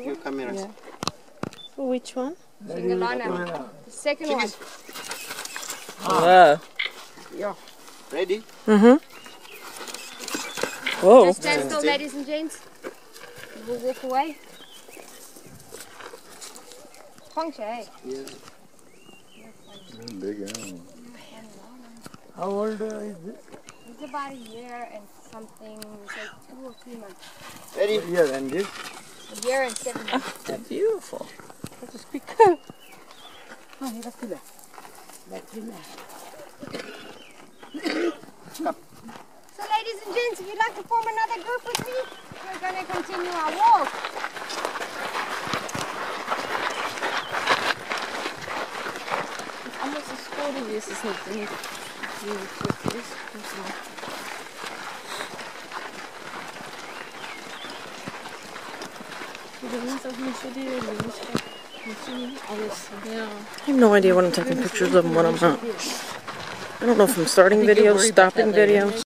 with your cameras. Yeah. Which one? Singalana. The second one. yeah Ready? Mm-hmm. Whoa. Just stand still, ladies and gents. We'll walk away. Puncture, eh? Yes. Big animal. How old uh, is this? It's about a year and something, like two or three months. Ready? Yeah, and this? Year and seven ah, months. They're beautiful. So ladies and gents, if you'd like to form another group with me, we're going to continue our walk. Almost as cold as this is something. I have no idea when I'm taking pictures of and when I'm not. I don't know if I'm starting videos, stopping videos.